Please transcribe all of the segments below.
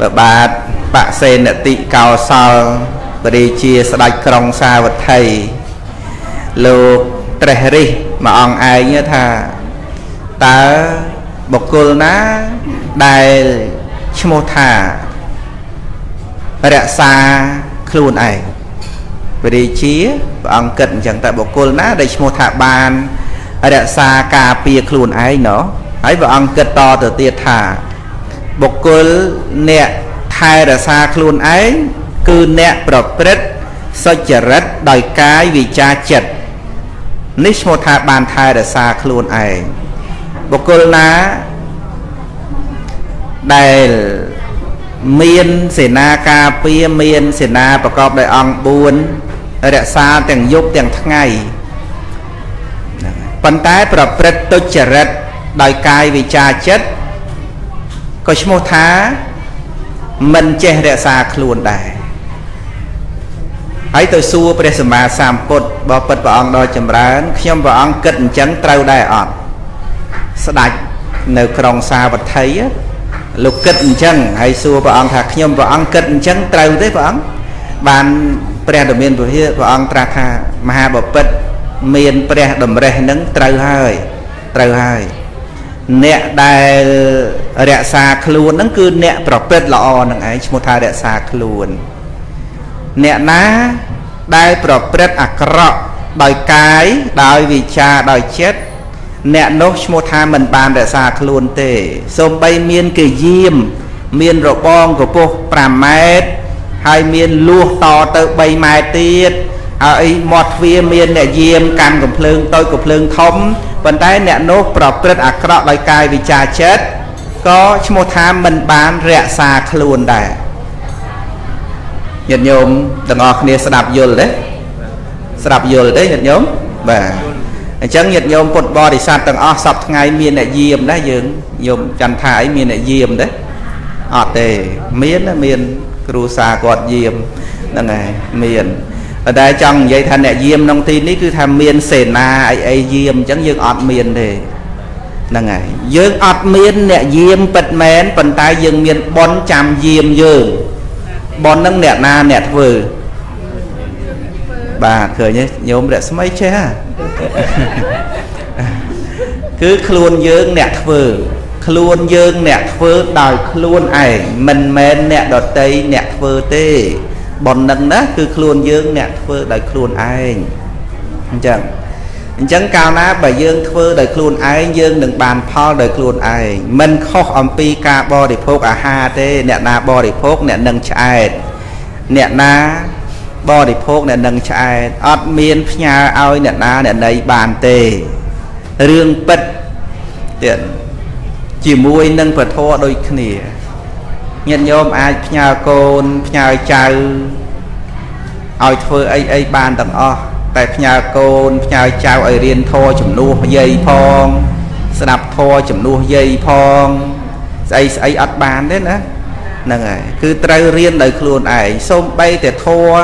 បបាទបសេនតិកោសលបរិជាស្ដេចក្រុងសាវត្ថីលោកត្រេះរិះមួយអង្គឯងថាតើបុគ្គលណាដែលឈ្មោះថារក្សាខ្លួនឯងបរិជាព្រះអង្គគិតអញ្ចឹងតែបុគ្គលណាដែលឈ្មោះថាបានរក្សាការពារខ្លួនឯងណោះហើយព្រះអង្គគិតតទៅទៀតថា បុគ្គលអ្នកថែរក្សាខ្លួនឯងគឺអ្នកប្រព្រឹត្តសុចរិតដោយកាយវិចាចិត្តនេះឈ្មោះថាបានថែរក្សាខ្លួនឯងបុគ្គលណាដែលមានសេនាការពារមានសេនាប្រកបដោយអង្គ4រក្សាទាំងយប់ទាំងថ្ងៃប៉ុន្តែប្រព្រឹត្តទុច្ចរិតដោយកាយវិចាចិត្ត ក៏ឈ្មោះថាមិនចេះរក្សាខ្លួនដែរហើយទៅសួរព្រះសម្មាសម្ពុទ្ធបបិទ្ធព្រះអង្គដ៏ចម្រើនខ្ញុំព្រះអង្គគិតអញ្ចឹងត្រូវដែរអត់ស្ដាច់នៅក្រុងសាវត្ថីលោកគិតអញ្ចឹងហើយសួរព្រះអង្គថាខ្ញុំព្រះអង្គគិតអញ្ចឹងត្រូវទេព្រះអង្គបានព្រះដ៏មានពហិព្រះអង្គត្រាស់ថាមហាបពិតមានព្រះតម្រេះនឹងត្រូវហើយត្រូវហើយ អ្នកដែលរក្សាខ្លួនហ្នឹងគឺអ្នកប្រព្រឹត្តល្អនឹងឯងឈ្មោះថារក្សាខ្លួន អ្នកណាដែលប្រព្រឹត្តអាក្រក់ដោយកាយដោយវិចារដោយចិត្តអ្នកនោះឈ្មោះថាមិនបានរក្សាខ្លួនទេសូម្បីមានគេយាម មានរបងកម្ពស់5ម៉ែត្រហើយមានលួសតទៅ3ម៉ែត្រទៀតហើយមាត់ទ្វារមានអ្នកយាមកាន់កំភ្លើងតូចកំភ្លើងធំ ប៉ុន្តែអ្នកនោះប្រព្រឹត្តអាក្រក់ដោយកាយវិចារចិត្តក៏ឈ្មោះថាមិនបានរក្សាខ្លួនដែរញាតិញោមទាំងអស់គ្នាស្ដាប់យល់ទេស្ដាប់យល់ទេញាតិញោមបាទអញ្ចឹងញាតិញោមពុទ្ធបរិស័ទទាំងអស់សពថ្ងៃមានអ្នកយាមដែរយើងញោមចន្ទថាអីមានអ្នកយាមទេអត់ទេមានមានគ្រូសាគាត់យាមហ្នឹងហើយមាន ប៉ុន្តែចង់និយាយថាអ្នកយាមក្នុងទីនេះគឺថាមានសេនាអីអីយាមអញ្ចឹងយើងអត់មានទេហ្នឹងហើយយើងអត់មានអ្នកយាមពិតមែនប៉ុន្តែយើងមានបនចាំយាមយើងបនហ្នឹងអ្នកណាអ្នកធ្វើបាទឃើញទេញោមរស្មីចេះគឺខ្លួនយើងអ្នកធ្វើខ្លួនយើងអ្នកធ្វើដោយខ្លួនឯងមិនមែនអ្នកដតីអ្នកធ្វើទេ ប៉ុននឹងណាគឺខ្លួនយើងអ្នកធ្វើដោយខ្លួនឯងអញ្ចឹងអញ្ចឹងកាលណាបើយើងធ្វើដោយខ្លួនឯងយើងនឹងបានផលដោយខ្លួនឯងមិនខុសអំពីការបរិភោគអាហារទេអ្នកណាបរិភោគអ្នកនឹងឆ្អែតអ្នកណាបរិភោគអ្នកនឹងឆ្អែតអត់មានផ្ញើឲ្យអ្នកណាអ្នកណីបានទេរឿងពិតទៀតជាមួយនឹងពធដូចគ្នា ញាតិញោមអាចផ្ញើកូនផ្ញើចៅឲ្យធ្វើអីអីបានទាំងអស់តែផ្ញើកូនផ្ញើចៅឲ្យរៀនធម៌ជំនួសយាយផង ស្ដាប់ធម៌ជំនួសយាយផងស្អីស្អីអត់បានទេណាហ្នឹងហើយគឺត្រូវរៀនដោយខ្លួនឯងសូម្បីតែធម៌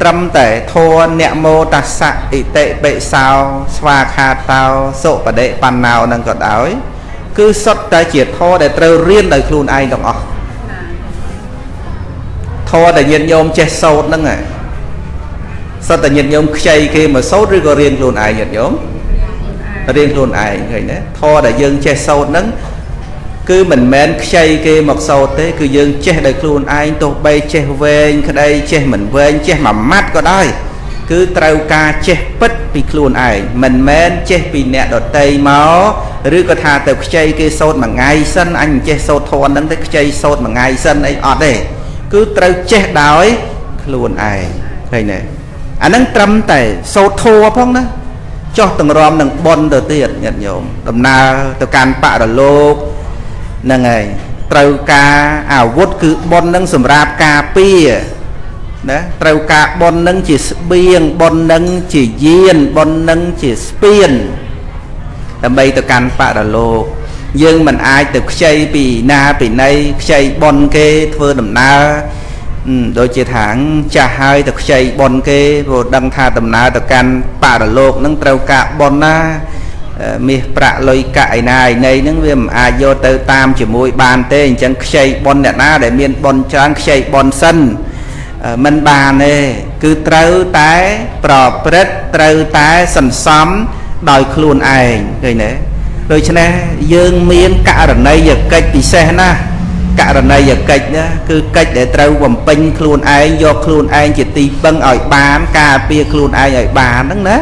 ត្រឹមតែធម៌អ្នកមោតសៈអិតិបិសោស្វាខាតោសុបដិបណ្ណោនឹងក៏ដោយ គឺសុទ្ធតែជាធម៌ដែលត្រូវរៀនដោយខ្លួនឯងទាំងអស់ ធម៌ដែលញាតិញោមចេះសូត្រហ្នឹងសុទ្ធតែញាតិញោមខ្ចីគេមកសូត្រឬក៏រៀនខ្លួនឯងញាតិញោមរៀនខ្លួនឯងឃើញទេធម៌ដែលយើងចេះសូត្រហ្នឹងគឺមិនមែនខ្ចីគេមកសូត្រទេ គឺយើងចេះដោយខ្លួនឯងទោះបីចេះវែងក្តីចេះមិនវែងចេះមួយម៉ាត់ក៏ដោយគឺត្រូវការចេះពិតពីខ្លួនឯងមិនមែនចេះពីអ្នកដតីមកឬក៏ថាទៅខ្ចីគេសូត្រមួយថ្ងៃសិនអញចេះសូត្រធម៌ហ្នឹងទៅខ្ចីសូត្រមួយថ្ងៃសិនអីអត់ទេ គឺត្រូវចេះដោយខ្លួនឯងឃើញទេអាហ្នឹងត្រឹមតែសូត្រធัวផងណាចោះទាំងរំនឹងប៉ុនទៅទៀតញាតិញោមដំណើរទៅកាន់បរលោកហ្នឹងហើយត្រូវការអាវុធគឺប៉ុននឹងសម្រាប់ការពារណាត្រូវការប៉ុននឹងជាស្បៀងប៉ុននឹងជាយានប៉ុននឹងជាស្ពានដើម្បីទៅកាន់បរលោក យើងមិនអាចទៅខ្ចីពីណាពីណីខ្ចីប៉ុនគេធ្វើដំណើរដូចជាថាចាស់ហើយទៅខ្ចីប៉ុនគេព្រោះដឹងថាដំណើរទៅកាន់បរលោកនឹងត្រូវការបន់ណាមាសប្រាក់លុយកាក់ឯណាឯណីហ្នឹងវាមិនអាចយកទៅតាមជាមួយបានទេអញ្ចឹងខ្ចីប៉ុនអ្នកណាដែលមានប៉ុនច្រើនខ្ចីប៉ុនសិនមិនបានទេគឺត្រូវតែប្រព្រឹត្តត្រូវតែសន្សំដោយខ្លួនឯងឃើញទេ ដូច្នេះយើងមានករណីយកិច្ចពិសេសណាស់ករណីយកិច្ចណាគឺកិច្ចដែលត្រូវបំពេញខ្លួនឯងយកខ្លួនឯងជាទីពឹងឲ្យបាន ការពារខ្លួនឯងឲ្យបានហ្នឹងណា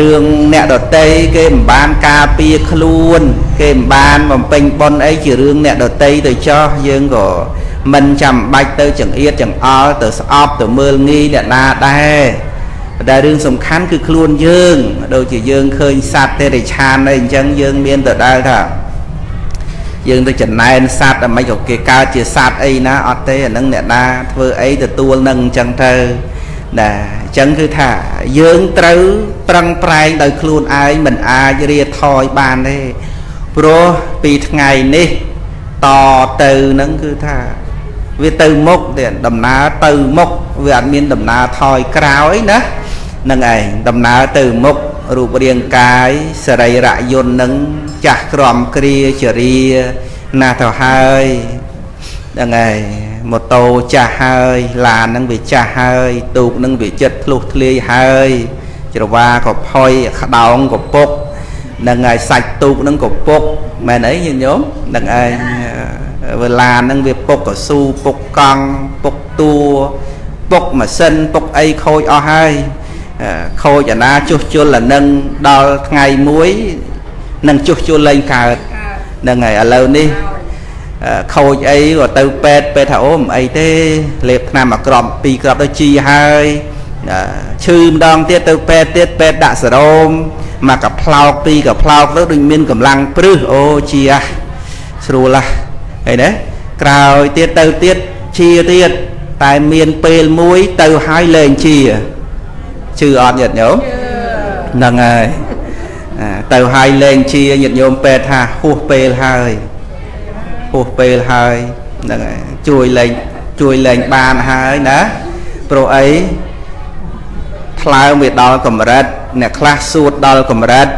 រឿងអ្នកដតីគេមិនបានការពារខ្លួន គេមិនបានបំពេញបុណ្យអីជារឿងអ្នកដតីទៅចោះយើងក៏មិនចាំបាច់ទៅចង្អៀតចង្អល់ទៅស្អប់ទៅមើលងាយអ្នកណាដែរ តែរឿងសំខាន់គឺខ្លួនយើងដូចជាយើងឃើញសត្វទេរិឆានអីអញ្ចឹងយើងមានទៅដែលថាយើងទៅចំណែនសត្វតែមិនក៏គេកើតជាសត្វអីណាអត់ទេអានឹងអ្នកណាធ្វើអីទទួលនឹងអញ្ចឹងទៅណាអញ្ចឹងគឺថាយើងត្រូវប្រឹងប្រែងដោយខ្លួនឯងមិនអាចរៀថយបានទេព្រោះពីថ្ងៃនេះតទៅនឹងគឺថាវាទៅមុខទេដំណើរទៅមុខវាអត់មានដំណើរថយក្រោយណា នឹងឯងដំណើរទៅមុខរូបរាងកាយសរីរយន្តនឹងចាស់ក្រំគ្រាចរាណាស់ទៅហើយហ្នឹងហើយម៉ូតូចាស់ហើយឡានហ្នឹងវាចាស់ហើយទូកហ្នឹងវាចិត្តធ្លុះធ្លាយហើយច្រវាក៏ផុយក្តោងក៏ពុកហ្នឹងហើយសាច់ទូកហ្នឹងក៏ពុកមែនអីញាតិញោមហ្នឹងឯងវេលាហ្នឹងវាពុកកស៊ូពុកកង់ពុកតួពុកម៉ាស៊ីនពុកអីខូចអស់ហើយ ខូចអាណាជួសជុលអានឹងដល់ថ្ងៃមួយនឹងជួសជុលលែងកើតហ្នឹងហើយឥឡូវនេះខូចអីក៏ទៅពេទ្យពេទ្យថាអូមិនអីទេលេបថ្នាំអាក្រប់ពីរគ្រាប់ទៅជីហើយឈឺម្ដងទៀតទៅពេទ្យទៀតពេទ្យដាក់សេរ៉ូមមកកផ្លោកពីរកផ្លោកទៅដូចមានកម្លាំងព្រឹសអូជាស្រួលហ่ะឃើញទេក្រោយទៀតទៅទៀតជាទៀតតែមានពេលមួយទៅហើយលែងជា ជឿអត់ញាតិញោមហ្នឹងហើយទៅហើយលែងជាញាតិញោមពេទ្យថាហួសពេលហើយហួសពេលហើយហ្នឹងហើយជួយលែងជួយលែងបានហើយណាព្រោះអីថ្លើមវាដល់កម្រិត អ្នកខ្លះសួតដល់កម្រិត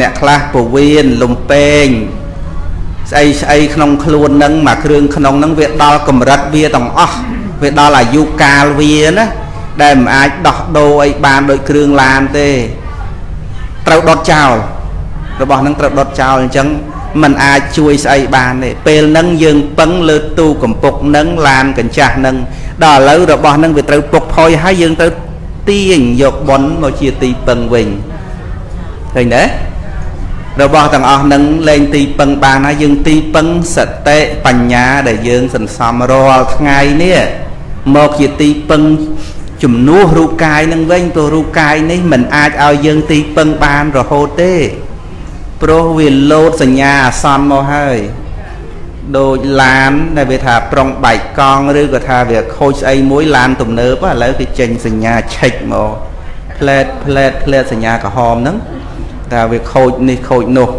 អ្នកខ្លះពវៀនលំពេងស្អីស្អីក្នុងខ្លួននឹងមកគ្រឿងក្នុងនឹងវាដល់កម្រិតវាទាំងអស់វាដល់អាយុកាលវាណា ដែលមិនអាចដោះដូរអីបានដោយគ្រឿងឡានទេត្រូវដុតចោលរបស់នឹងត្រូវដុតចោលអញ្ចឹងมันអាចជួយស្អីបានទេពេលហ្នឹងយើងពឹងលើទូកំពុកនឹងឡានកញ្ចាស់នឹងដល់ឥឡូវរបស់នឹងវាត្រូវពុកផុយហើយយើងត្រូវទាញយកប៉ុនមកជាទីពឹងវិញឃើញទេរបស់ទាំងអស់នឹងលែងទីពឹងបានហើយយើងទីពឹងសតិបញ្ញាដែលយើងសន្សំរាល់ថ្ងៃនេះមកជាទីពឹង ជំនួសរូបកាយនឹងវិញព្រោះរូបកាយនេះមិនអាចឲ្យយើងទីពឹងបានរហូតទេព្រោះវាលោតសញ្ញាអាសន្នមកហើយដូចឡានដែលវាថាប្រុងបែកកង់ឬក៏ថាវាខូចស្អីមួយឡានទំនើបឥឡូវគេចេញសញ្ញាឆិចមកផ្លែតផ្លែតផ្លែតសញ្ញាក្រហមហ្នឹងថាវាខូចនេះខូចនោះ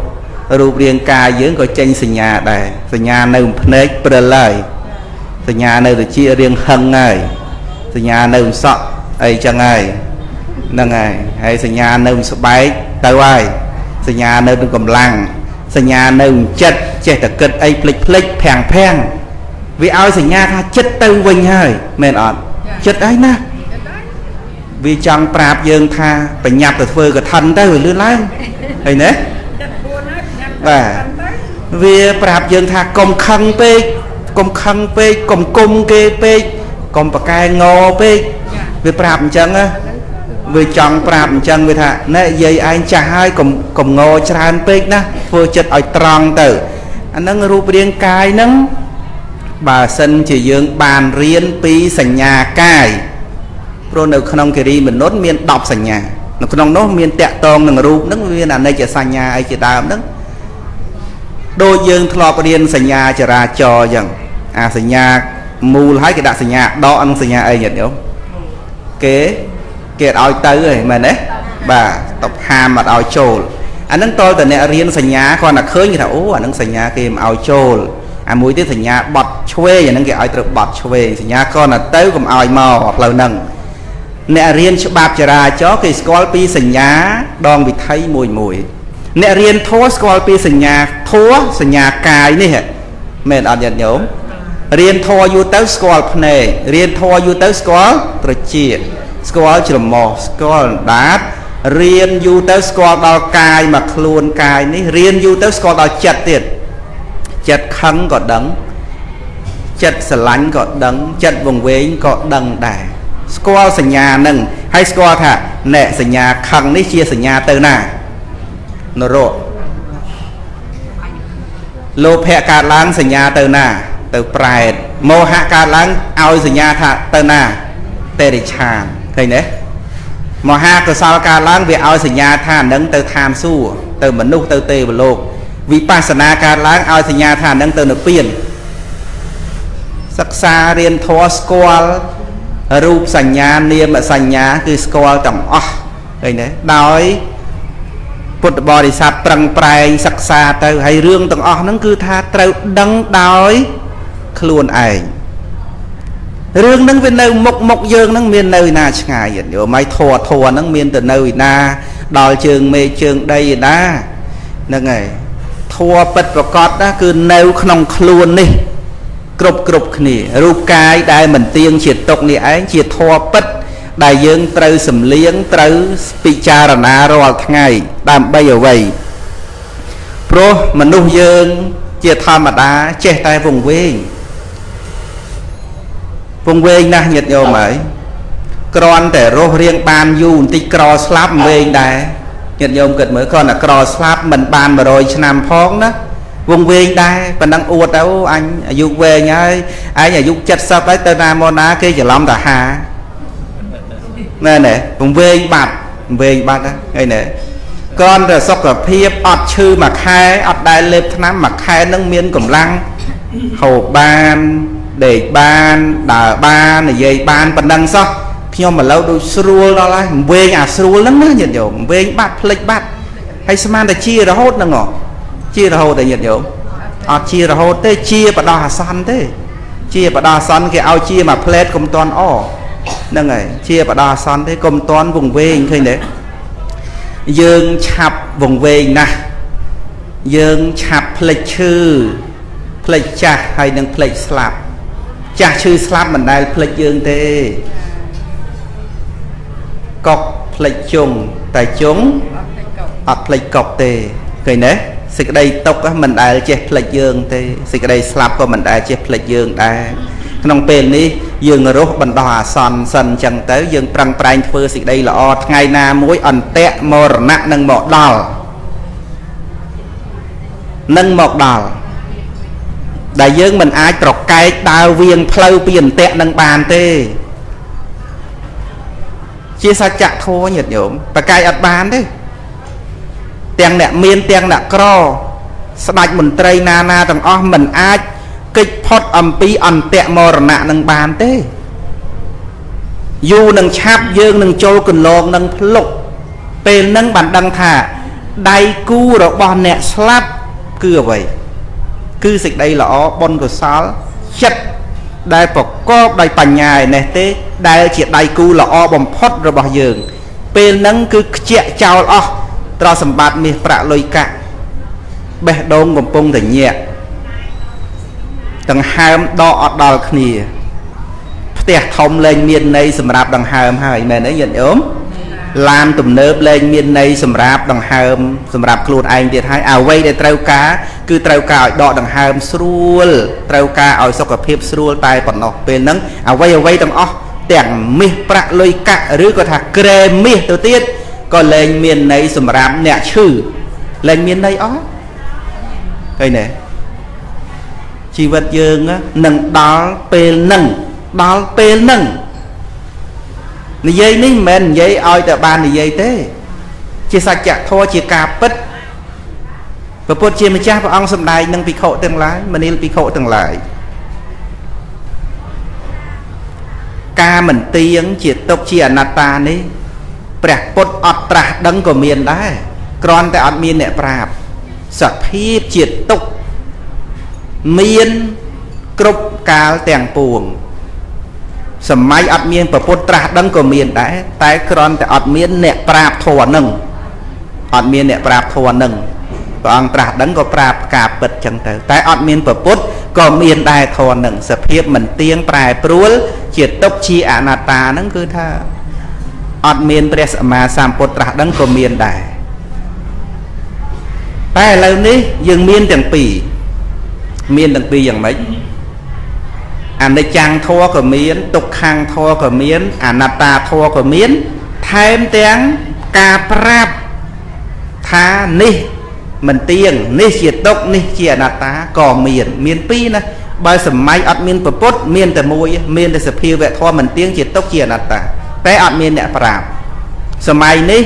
រូបរាងកាយយើងក៏ចេញសញ្ញាដែរសញ្ញានៅភ្នែកព្រិលហើយសញ្ញានៅទៅជារៀងហឹងហើយ សញ្ញានៅសក់អីចឹងហើយហ្នឹងហើយហើយសញ្ញានៅស្បែកទៅហើយសញ្ញានៅនឹងកម្លាំងសញ្ញានៅចិត្តចេះតែគិតអីភ្លេចភ្លេចភាំងភាំងវាឲ្យសញ្ញាថាចិត្តទៅវិញហើយមែនអត់ចិត្តអីណាវាចង់ប្រាប់យើងថាបញ្ញាប់ទៅធ្វើកឋិនទៅវាលឿនឡើងឃើញទេបាទវាប្រាប់យើងថាកុំខឹងពេកកុំខឹងពេកកុំគុំគេពេក កុំប្រកែងពេកវាប្រាប់អញ្ចឹងណាវាចង់ប្រាប់អញ្ចឹងវាថាណែយាយឯងចាស់ហើយកុំកុំងច្រើនពេកណាធ្វើចិត្តឲ្យត្រង់ទៅអាហ្នឹងរូបរាងកាយហ្នឹងបើសិនជាយើងបានរៀនពីសញ្ញាកាយព្រោះនៅក្នុងគិរីមនុស្សមាន10សញ្ញានៅក្នុងនោះមានតកតងនឹងរូបហ្នឹងមានអនិច្ចសញ្ញាអីជាដើមហ្នឹងដូចយើងធ្លាប់រៀនសញ្ញាចរាចរណ៍អញ្ចឹងអាសញ្ញា មូលហើយគេដាក់សញ្ញាដកនឹងសញ្ញាអីញាតិញោមគេគេអត់ឲ្យទៅទេមែនទេបាទតបហាមអត់ឲ្យចូលអានឹងតលតអ្នករៀនសញ្ញាគាត់តែឃើញគេថាអូអានឹងសញ្ញាគេមិនឲ្យចូលអាមួយទៀតសញ្ញាបត់ឆ្វេងអានឹងគេឲ្យត្រូវបត់ឆ្វេងសញ្ញាគាត់តែទៅកុំឲ្យមកផ្លូវហ្នឹងអ្នករៀនច្បាប់ចរាចរណ៍គេស្គាល់ពីសញ្ញាដងវិថីមួយមួយអ្នករៀនធัวស្គាល់ពីសញ្ញាធัวសញ្ញាកាយនេះមែនអត់ញាតិញោម រៀនធัวយូរទៅស្គាល់ភ្នែករៀនធัวយូរទៅស្គាល់ត្រចៀកស្គាល់ច្រមុះស្គាល់ដាតរៀនយូរទៅស្គាល់ដល់កាយមកខ្លួនកាយនេះរៀនយូរទៅស្គាល់ដល់ចិត្តទៀតចិត្តខឹងក៏ដឹងចិត្តស្រឡាញ់ក៏ដឹងចិត្តវង្វេងក៏ដឹងដែរស្គាល់សញ្ញានឹងហើយស្គាល់ថាណែសញ្ញាខឹងនេះជាសញ្ញាទៅណានរកលោភៈកើតឡើងសញ្ញាទៅណា ទៅប្រែតមោហៈកើតឡើងឲ្យសញ្ញាថាទៅណាតេរិឆានឃើញទេមហាកុសលកើតឡើងវាឲ្យសញ្ញាថានឹងទៅឋានសួគ៌ទៅមនុស្សទៅទេវលោកវិបស្សនាកើតឡើងឲ្យសញ្ញាថានឹងទៅនិព្វានសិក្សារៀនធម៌ស្គាល់រូបសញ្ញានាមសញ្ញាគឺស្គាល់ទាំងអស់ឃើញទេដោយពុទ្ធបរិស័ទប្រឹងប្រែងសិក្សាទៅហើយរឿងទាំងអស់ហ្នឹងគឺថាត្រូវដឹងដោយ ខ្លួនឯងរឿងហ្នឹងវានៅមុខមុខយើងហ្នឹងមាននៅណាឆ្ងាយយោម៉ៃធัวធัวហ្នឹងមានទៅនៅឯណាដល់ជើងមេជើងដីឯណាហ្នឹងហើយធัวពិតប្រកបណាគឺនៅក្នុងខ្លួននេះគ្រប់គ្រប់គ្នារូបកាយដែលមិនទៀងជាទុកនេះឯងជាធัวពិតដែលយើងត្រូវសម្លៀងត្រូវពិចារណារាល់ថ្ងៃដើម្បីអ្វីព្រោះមនុស្សយើងជាធម្មតាចេះតែវង្វេង វង្វេងណាស់ញាតិញោមហើយគ្រាន់តែរស់រៀងបានយូរបន្តិចក្រស្លាប់វែងដែរញាតិញោមគិតមើលគ្រាន់តែក្រស្លាប់មិនបាន100ឆ្នាំផងណាវងវែងដែរប៉ណ្ណឹងអួតទៅអញអាយុវែងហើយឯងអាយុ70ហើយទៅណាមកណាគេច្រឡំតាហាណែណែវងវែងបាត់វែងបាត់ហ្នឹងណែគ្រាន់តែសុខភាពអត់ឈឺមួយខែអត់ដែលលេបថ្នាំមួយខែនឹងមានកម្លាំងហូបបាន ដេកបានដើរបាននិយាយបានប៉ុណ្ណឹងសោះខ្ញុំឥឡូវដូចស្រួលដល់ហើយវែងអាស្រួលហ្នឹងណាញាតិញោមវែងបាត់ផ្លិចបាត់ហើយស្មានតែជារហូតហ្នឹងហ៎ជារហូតទេញាតិញោមអត់ជារហូតទេជាបដោះអាសន្នទេ ជាបដោះអាសន្នគេឲ្យជាមួយផ្លែតកុំតន់អហ្នឹងហើយជាបដោះអាសន្នទេកុំតន់វង្វេងឃើញទេយើងឆាប់វង្វេងណាស់យើងឆាប់ផ្លេចឈឺផ្លេចចាស់ហើយនឹងផ្លេចស្លាប់ ចាស់ឈឺស្លាប់មិនដែលផ្លេចយើងទេកុកផ្លេចជុងតែជុងអត់ផ្លេចកុកទេឃើញទេសេចក្តីຕົកមិនដែលចេះផ្លេចយើងទេសេចក្តីស្លាប់ក៏មិនដែលចេះផ្លេចយើងដែរក្នុងពេលនេះយើងរស់បណ្ដោះអាសន្នសិនអញ្ចឹងទៅយើងប្រឹងប្រែងធ្វើសេចក្តីល្អថ្ងៃណាមួយអន្តៈមរណៈនឹងមកដល់នឹងមកដល់ ដែលយើងមិនអាចប្រកែកដើរវៀងផ្លូវពីអន្តៈនឹងបានទេ ជាសច្ចធម៌ញាតិញោមប្រកែកអត់បានទេទាំងអ្នកមានទាំងអ្នកក្រ ស្ដេចមន្ត្រីណាណាទាំងអស់មិនអាចកិច្ចផុតអំពីអន្តៈមរណៈនឹងបានទេយូរនឹងឆាប់យើងនឹងចូលកន្លងនឹងភ្លុកពេលនឹងបានដឹងថាដៃគូរបស់អ្នកស្លាប់គឺអ្វី គឺសេចក្តីល្អបុណ្យកុសលចិត្តដែលប្រកបដោយបញ្ញាឯនេះទេ ដែលជាដៃគូល្អបំផុតរបស់យើង ពេលហ្នឹងគឺខ្ជាក់ចោលអស់ទ្រព្យសម្បត្តិមាសប្រាក់លុយកាក់បេះដូងកំពុងតែញាក់ដង្ហើមដកអត់ដល់គ្នាផ្ទះធំលែងមានន័យសម្រាប់ដង្ហើមហើយមែនទេញាតិញោម ឡានទំនើបលែងមានន័យសម្រាប់ដង្ហើមសម្រាប់ខ្លួនឯងទៀតហើយអ្វីដែលត្រូវការគឺត្រូវការឲ្យដកដង្ហើមស្រួលត្រូវការឲ្យសុខភាពស្រួលតែប៉ុណ្ណោះពេលហ្នឹងអ្វីអ្វីទាំងអស់ទាំងមាសប្រាក់លុយកាក់ឬក៏ថាក្រែមាសទៅទៀតក៏លែងមានន័យសម្រាប់អ្នកឈឺលែងមានន័យអស់ឃើញទេជីវិតយើងនឹងដល់ពេលនឹងដល់ពេលនឹង និយាយនេះមិនមែននិយាយឲ្យតែបាននិយាយទេ ជាសច្ចធម៌ជាការពិតព្រះពុទ្ធជាម្ចាស់ព្រះអង្គសម្ដែងនឹងភិក្ខុទាំងឡាយមនាលភិក្ខុទាំងឡាយការមិនទៀងជាទុកជាអនត្តានេះព្រះពុទ្ធអត់ត្រាស់ដឹងក៏មានដែរគ្រាន់តែអត់មានអ្នកប្រាប់សភាពជាទុកមានគ្រប់កាលទាំងពួង សម័យអត់មានប្រពុតត្រាស់ដឹងក៏មានដែរតែគ្រាន់តែអត់មានអ្នកប្រាប់ធម៌នឹងអត់មានអ្នកប្រាប់ធម៌នឹងព្រះអង្គត្រាស់ដឹងក៏ប្រាប់ការពិតចឹងទៅតែអត់មានប្រពុតក៏មានដែរធម៌នឹងសភាពមិនទៀងប្រែប្រួល ជាទុកជាអនត្តាហ្នឹងគឺថាអត់មានព្រះសម្មាសម្ពុទ្ធត្រាស់ដឹងក៏មានដែរតែឥឡូវនេះយើងមានទាំងពីរមានទាំងពីរយ៉ាងម៉េច អនិច្ចំធម៌ក៏មាន ទុក្ខំធម៌ក៏មាន អនត្តាធម៌ក៏មាន ថែមទាំងការប្រាប់ថានេះមិនទៀងនេះជាទុកនេះជាអនត្តាក៏មាន មានពីរណាបើសម័យអត់មានប្រពុតមានតែមួយ មានតែសភាវៈធម៌មិនទៀងជាទុកជាអនត្តា តែអត់មានអ្នកប្រាប់សម័យនេះ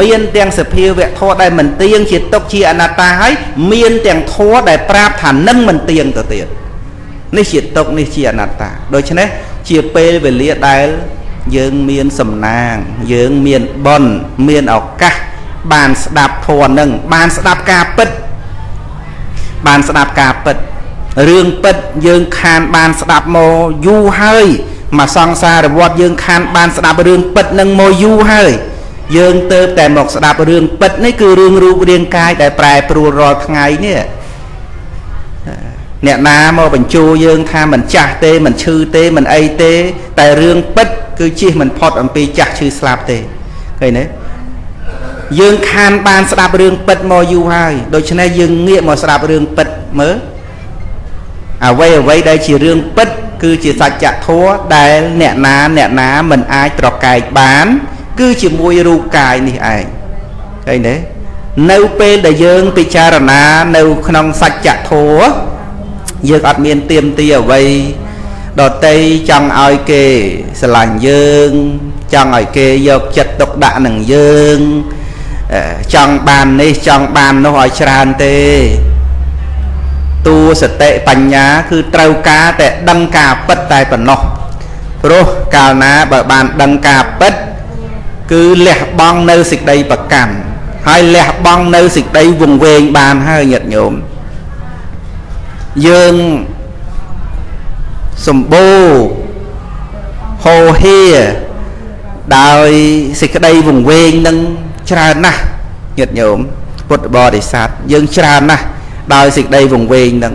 មានទាំងសភាវៈធម៌ដែលមិនទៀងជាទុកជាអនត្តាហើយមានទាំងធម៌ដែលប្រាប់ថានឹងមិនទៀងទៅទៀត នេះជាទុកនេះជាអនត្តាដូច្នេះជាពេលវេលាដែលយើងមានសំណាង យើងមានបុណ្យមានឱកាស បានស្ដាប់ធម៌នឹងបានស្ដាប់ការពិត បានស្ដាប់ការពិតរឿងពិតយើងខានបានស្ដាប់មកយូរហើយមកសង្សារវត្តយើងខានបានស្ដាប់រឿងពិតនឹងមកយូរហើយយើងទៅតែមកស្ដាប់រឿងពិតនេះគឺរឿងរូបរាងកាយដែលប្រែប្រួលរាល់ថ្ងៃនេះ អ្នកណាមកបញ្ជូយើងថាមិនចាស់ទេមិនឈឺទេមិនអីទេ តែរឿងពិតគឺជិះមិនផុតអំពីចាស់ឈឺស្លាប់ទេឃើញទេយើងខានបានស្ដាប់រឿងពិតមកយូរហើយដូច្នេះយើងងាកមកស្ដាប់រឿងពិតមើលអ្វីអ្វីដែលជារឿងពិត គឺជាសច្ចធម៌ដែលអ្នកណាអ្នកណាមិនអាចប្រកែកបាន គឺជាមួយរូបកាយនេះឯងឃើញទេនៅពេលដែលយើងពិចារណានៅក្នុងសច្ចធម៌ យើងអត់មានទៀមទីអ្វីដតីចង់ឲ្យគេស្រឡាញ់យើងចង់ឲ្យគេយកចិត្តទុកដាក់នឹងយើងចង់បាននេះចង់បាននោះឲ្យច្រើនទេតួសតិបញ្ញាគឺត្រូវការតែដឹងការពិតតែប៉ុណ្ណោះព្រោះកាលណាបើបានដឹងការពិត គឺលះបង់នៅសេចក្តីប្រកាន់ហើយលះបង់នៅសេចក្តីវង្វេងបានហើយញាតិញោម យើងសម្បូរហោហៀដោយសេចក្តីវង្វេងនឹងច្រើនណាស់ញាតិញោមពុទ្ធបរិស័ទយើងច្រើនណាស់ដោយសេចក្តីវង្វេងនឹង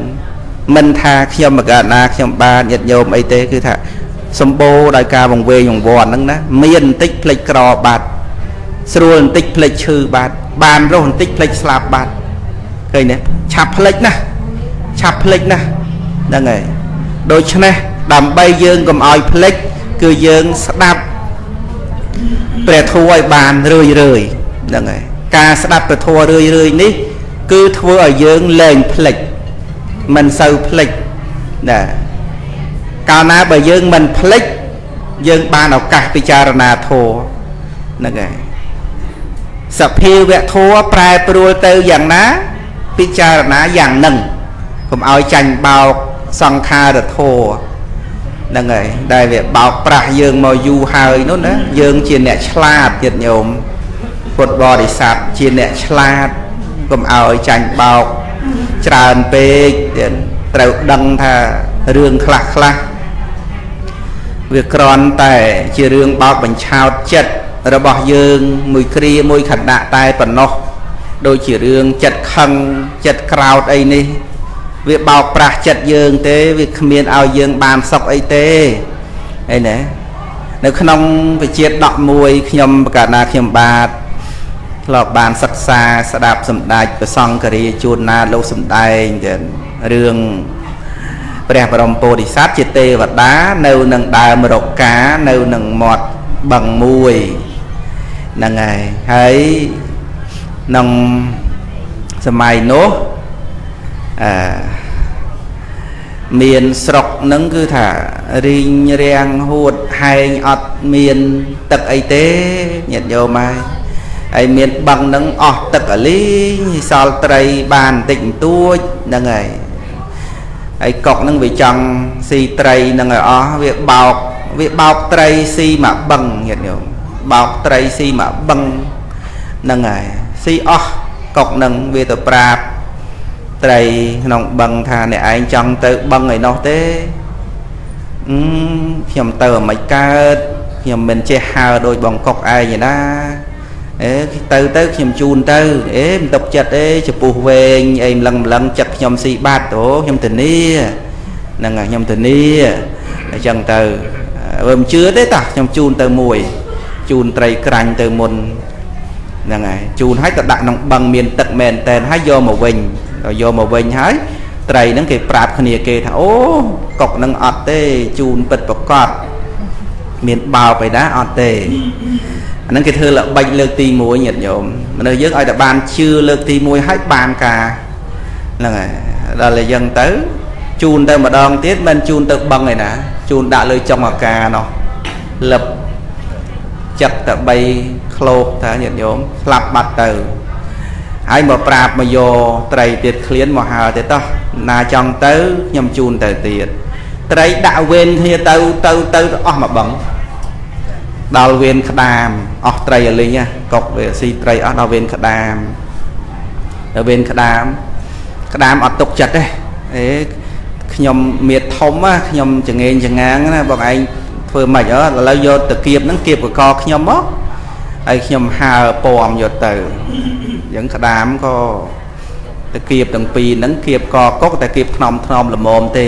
មិនថាខ្ញុំមកកើតណាខ្ញុំបានញាតិញោមអីទេគឺថាសម្បូរដោយការវង្វេងវង្វាន់ហ្នឹងណាមានបន្តិចផ្លេចក្របាត់ស្រួលបន្តិចផ្លេចឈឺបាត់បានរស់បន្តិចផ្លេចស្លាប់បាត់ឃើញទេឆាប់ផ្លេចណា ឆាប់ផ្លេចណាហ្នឹងហើយដូច្នេះដើម្បីយើងកុំឲ្យផ្លេចគឺយើងស្ដាប់ព្រះធម៌ឲ្យបានរឿយរឿយហ្នឹងហើយការស្ដាប់ព្រះធម៌រឿយរឿយនេះ គឺធ្វើឲ្យយើងលែងភ្លេចមិនសូវភ្លេចណាកាលណាបើយើងមិនភ្លេចយើងបានឱកាសពិចារណាធម៌ហ្នឹងហើយសភាវៈធម៌ប្រែប្រួលទៅយ៉ាងណា ពិចារណាយ៉ាងហ្នឹង កុំឲ្យចាញ់បោកសង្ខារធម៌ហ្នឹងហើយដែលវាបោកប្រាស់យើងមកយូរហើយនោះណាយើងជាអ្នកឆ្លាតទៀតញោមពុទ្ធបរិស័ទជាអ្នកឆ្លាតកុំឲ្យចាញ់បោកច្រើនពេកទៀតត្រូវដឹងថារឿងខ្លះខ្លះវាក្រន់តែជារឿងបោកបញ្ឆោតចិត្តរបស់យើងមួយគ្រាមួយខណៈតែប៉ុណ្ណោះដូចជារឿងចិត្តខឹងចិត្តក្រោតអីនេះ វាបោកប្រាស់ចិត្តយើងទេវាគ្មានឲ្យយើងបានសុខអីទេអីណានៅក្នុងវិជា11ខ្ញុំបកណាខ្ញុំបាទធ្លាប់បានសិក្សាស្ដាប់សម្ដេចព្រះសង្ឃរាជួនណាលោកសម្ដែងទៅរឿងព្រះបរមពោធិសត្វជាទេវតានៅនឹងដើមរកកានៅនឹងមាត់បឹងមួយហ្នឹងហើយហើយក្នុងសម័យនោះ អឺមានស្រុកហ្នឹងគឺថារីងរាំងហួតហែងអត់មានទឹកអីទេញាតិញោមហើយហើយមានបឹងហ្នឹងអស់ទឹកអលីងសល់ត្រីបានបន្តិចបន្តួចហ្នឹងហើយហើយកុកហ្នឹងវាចង់ស៊ីត្រីហ្នឹងឲ្យអស់វាបោកវាបោកត្រីស៊ីមកបឹងញាតិញោមបោកត្រីស៊ីមកបឹងហ្នឹងហើយស៊ីអស់កុកហ្នឹងវាទៅប្រាប់ ត្រីក្នុងបឹងថាអ្នកឯងចង់ទៅបឹងឯនោះទេអឺខ្ញុំទៅអាមិនកើតខ្ញុំមិនចេះហើដោយបងកុកឯងឯណាអេទៅទៅខ្ញុំជូនទៅអេមិនຕົកចិត្តអេចំពោះវែងអីម្លឹងម្លឹងចិត្តខ្ញុំស៊ីបាត់អូខ្ញុំធានាហ្នឹងហើយខ្ញុំធានាអញ្ចឹងទៅបើមិនជឿទេតាខ្ញុំជូនទៅមួយជូនត្រីក្រាញ់ទៅមុនហ្នឹងហើយជូនឲ្យទៅដាក់ក្នុងបឹងមានទឹកមែនតែនហើយយកមកវិញ ដល់យកមកវិញហើយត្រីហ្នឹងគេប្រាប់គ្នាគេថាអូកុកហ្នឹងអត់ទេជូនពិតប្រកបមានបោបឯណាអត់ទេអាហ្នឹងគេធ្វើល្បិចលើកទី1ញាតិញោមមនុស្សយើងឲ្យតែបានជឿលើកទី1ហើយបានការហ្នឹងហើយដល់តែយ៉ាងទៅជូនទៅម្ដងទៀតមិនជូនទៅបឹងឯណាជូនដាក់លើចុងអាការនោះលឹបចិត្តតែ3ឃ្លោកថាញាតិញោមស្លាប់បាត់ទៅ ហើយមកប្រាប់មកយកត្រីទៀតឃ្លានមកហើទៅតោះណាចង់ទៅខ្ញុំជូនទៅទៀតត្រីដាក់វេនគ្នាទៅទៅទៅអស់មកបឹងដល់វេនក្តាមអស់ត្រីអលីងកុកវាស៊ីត្រីអស់ដល់វេនក្តាមដល់វេនក្តាមក្តាមអត់ទុកចិត្តទេអេខ្ញុំមៀតធំខ្ញុំចងេងចងាងណាបងឯងធ្វើម៉េចអើឥឡូវយកតគៀបហ្នឹងគៀបកកខ្ញុំមកហើយខ្ញុំហើពំយកទៅអញ្ចឹងក្តាមក៏តគៀបទាំងពីរហ្នឹងគៀបកកុកតែគៀបថ្នមថ្នមល្មមទេ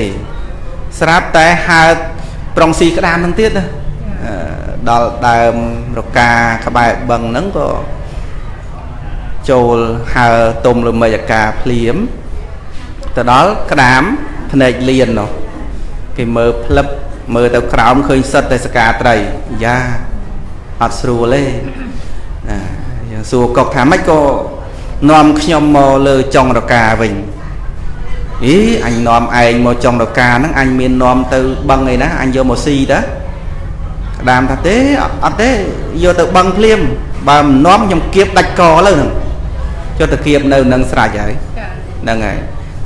ស្រាប់តែហើប្រុងស៊ីក្តាមហ្នឹងទៀតណាដល់ដើមរកាក្បែរបឹងហ្នឹងក៏ចូលហើទុំលំមេអាការភ្លាមទៅដល់ក្តាមភ្នែកលៀននោះគេមើលផ្លឹបមើលទៅក្រោមឃើញសិតតែសកាត្រីយ៉ាអត់ស្រួលទេណាយើងសួរកុកថាម៉េចក៏ នាំខ្ញុំមកលើចុងរកាវិញអីអញនាំឯងមកចុងរកាហ្នឹងអញមាននាំទៅបឹងអីណាអញយកមកស៊ីតាក្តាមថាទេអត់ទេយកទៅបឹងភ្លាមបើមិននាំខ្ញុំគៀបដាច់កលើហ្នឹងចុះទៅគៀបនៅនឹងស្រេចហើយហ្នឹងហើយ